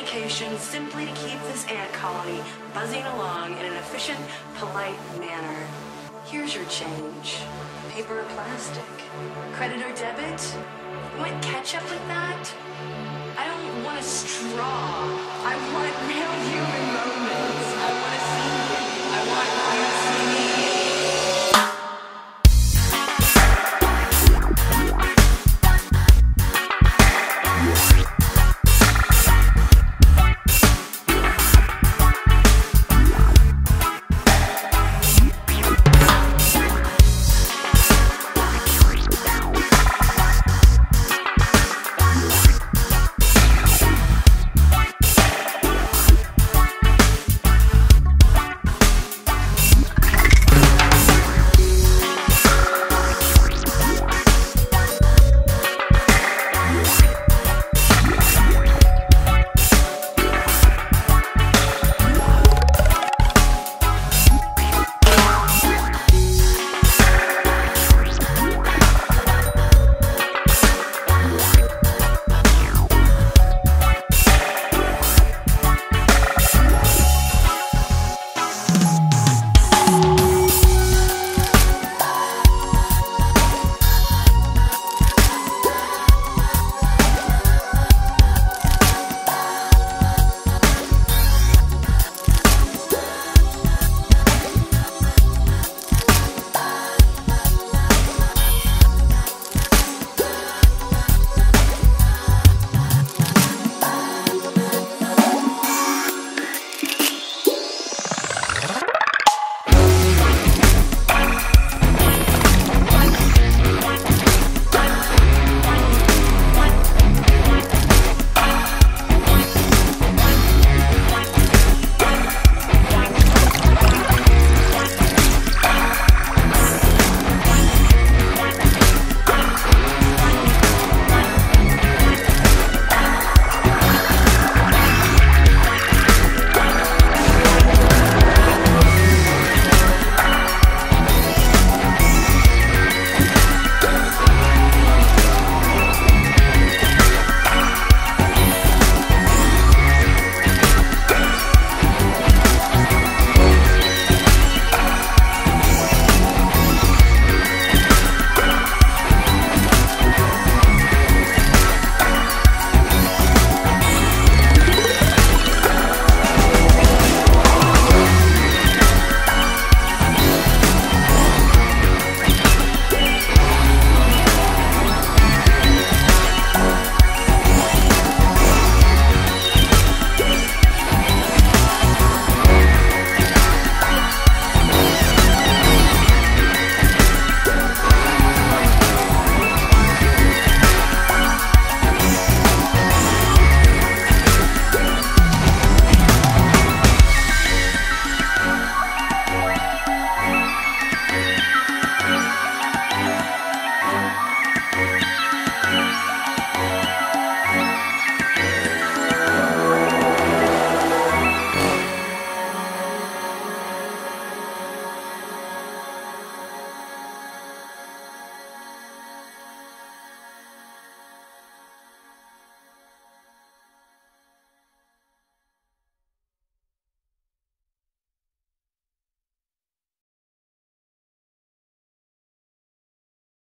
communication simply to keep this ant colony buzzing along in an efficient, polite manner. Here's your change. Paper or plastic? Credit or debit? Want ketchup with that? I don't want a straw. I want real human moments. I want to see you. I want you.